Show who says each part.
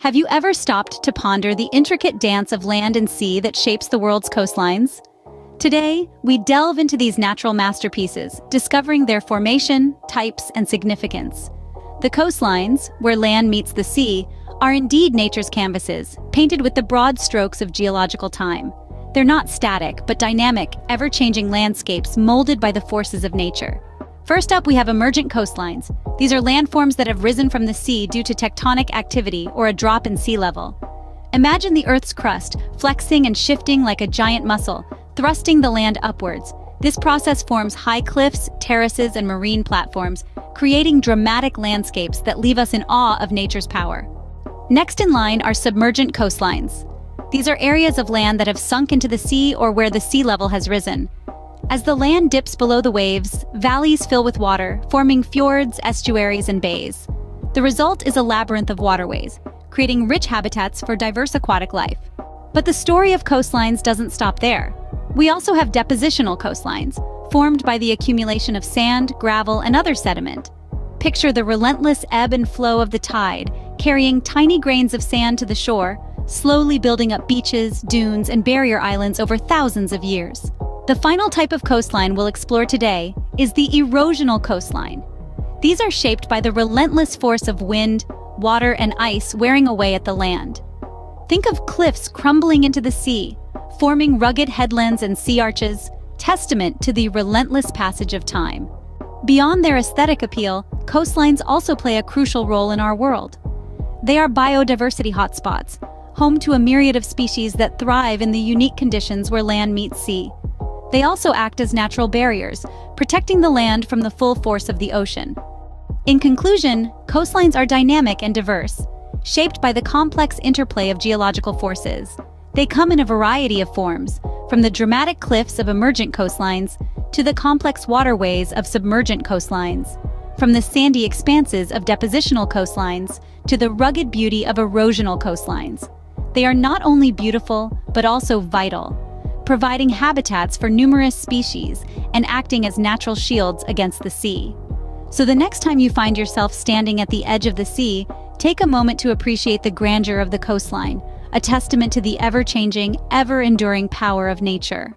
Speaker 1: Have you ever stopped to ponder the intricate dance of land and sea that shapes the world's coastlines? Today, we delve into these natural masterpieces, discovering their formation, types, and significance. The coastlines, where land meets the sea, are indeed nature's canvases, painted with the broad strokes of geological time. They're not static, but dynamic, ever-changing landscapes molded by the forces of nature. First up, we have emergent coastlines. These are landforms that have risen from the sea due to tectonic activity or a drop in sea level. Imagine the Earth's crust, flexing and shifting like a giant muscle, thrusting the land upwards. This process forms high cliffs, terraces, and marine platforms, creating dramatic landscapes that leave us in awe of nature's power. Next in line are submergent coastlines. These are areas of land that have sunk into the sea or where the sea level has risen. As the land dips below the waves, valleys fill with water, forming fjords, estuaries, and bays. The result is a labyrinth of waterways, creating rich habitats for diverse aquatic life. But the story of coastlines doesn't stop there. We also have depositional coastlines, formed by the accumulation of sand, gravel, and other sediment. Picture the relentless ebb and flow of the tide, carrying tiny grains of sand to the shore, slowly building up beaches, dunes, and barrier islands over thousands of years. The final type of coastline we'll explore today is the erosional coastline. These are shaped by the relentless force of wind, water, and ice wearing away at the land. Think of cliffs crumbling into the sea, forming rugged headlands and sea arches, testament to the relentless passage of time. Beyond their aesthetic appeal, coastlines also play a crucial role in our world. They are biodiversity hotspots, home to a myriad of species that thrive in the unique conditions where land meets sea. They also act as natural barriers, protecting the land from the full force of the ocean. In conclusion, coastlines are dynamic and diverse, shaped by the complex interplay of geological forces. They come in a variety of forms, from the dramatic cliffs of emergent coastlines to the complex waterways of submergent coastlines, from the sandy expanses of depositional coastlines to the rugged beauty of erosional coastlines. They are not only beautiful, but also vital, providing habitats for numerous species and acting as natural shields against the sea. So the next time you find yourself standing at the edge of the sea, take a moment to appreciate the grandeur of the coastline, a testament to the ever-changing, ever-enduring power of nature.